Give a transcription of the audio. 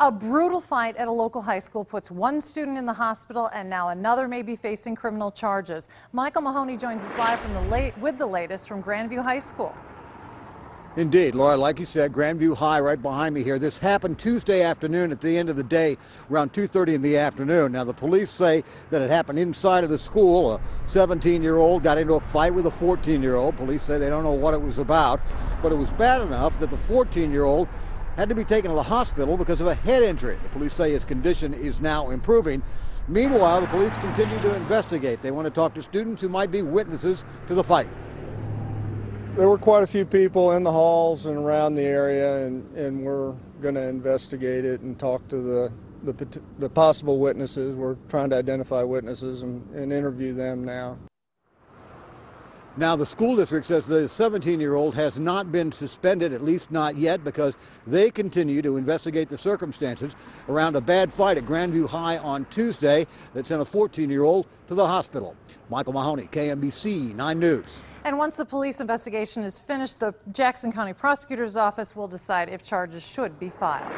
A brutal fight at a local high school puts one student in the hospital and now another may be facing criminal charges. Michael Mahoney joins us live from the late with the latest from Grandview High School. Indeed, Laura, like you said, Grandview High right behind me here. This happened Tuesday afternoon at the end of the day, around 2.30 in the afternoon. Now, the police say that it happened inside of the school. A 17-year-old got into a fight with a 14-year-old. Police say they don't know what it was about, but it was bad enough that the 14-year-old had to be taken to the hospital because of a head injury. The police say his condition is now improving. Meanwhile, the police continue to investigate. They want to talk to students who might be witnesses to the fight. There were quite a few people in the halls and around the area, and, and we're going to investigate it and talk to the, the, the possible witnesses. We're trying to identify witnesses and, and interview them now. Now, the school district says the 17-year-old has not been suspended, at least not yet, because they continue to investigate the circumstances around a bad fight at Grandview High on Tuesday that sent a 14-year-old to the hospital. Michael Mahoney, KMBC 9 News. And once the police investigation is finished, the Jackson County Prosecutor's Office will decide if charges should be filed.